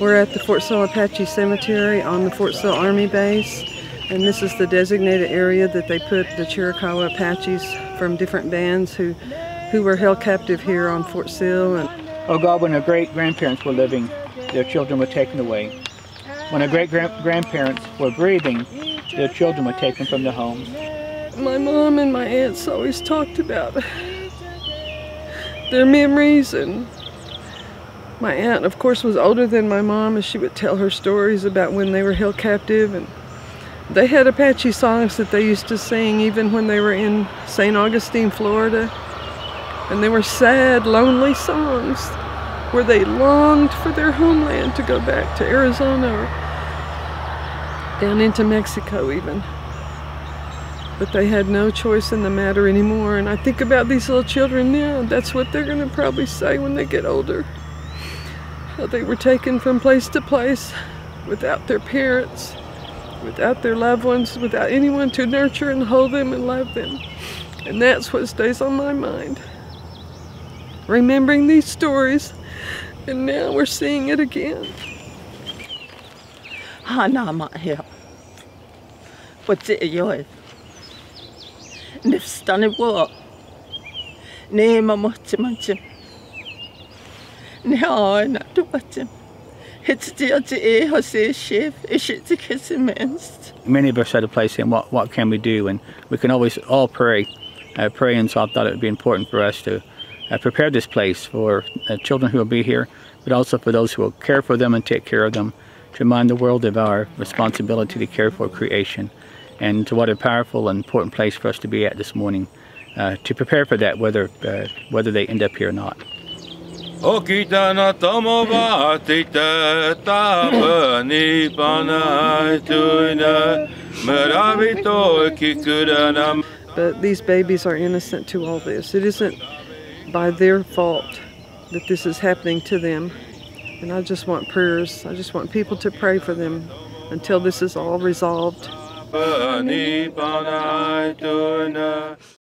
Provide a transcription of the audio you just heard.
We're at the Fort Sill Apache Cemetery on the Fort Sill Army Base. And this is the designated area that they put the Chiricahua Apaches from different bands who, who were held captive here on Fort Sill. And oh God, when our great grandparents were living, their children were taken away. When our great grandparents were breathing, their children were taken from their homes. My mom and my aunts always talked about their memories and my aunt, of course, was older than my mom and she would tell her stories about when they were held captive and they had Apache songs that they used to sing even when they were in St. Augustine, Florida. And they were sad, lonely songs where they longed for their homeland to go back to Arizona or down into Mexico even. But they had no choice in the matter anymore. And I think about these little children now, that's what they're gonna probably say when they get older. How they were taken from place to place without their parents, without their loved ones, without anyone to nurture and hold them and love them. And that's what stays on my mind. Remembering these stories, and now we're seeing it again. Hana mahia. What's it yoy? Nifstani wo. Ne mamochi manchim. Ne ha na tuachim. Many of us had a place in what, what can we do and we can always all pray. Uh, pray and so I thought it would be important for us to uh, prepare this place for uh, children who will be here, but also for those who will care for them and take care of them, to remind the world of our responsibility to care for creation and to what a powerful and important place for us to be at this morning uh, to prepare for that, whether, uh, whether they end up here or not. O kitana tomo ba tita tapa ni pana tuina meravito kikurana. But these babies are innocent to all this. It isn't by their fault that this is happening to them. And I just want prayers. I just want people to pray for them until this is all resolved. Nibbana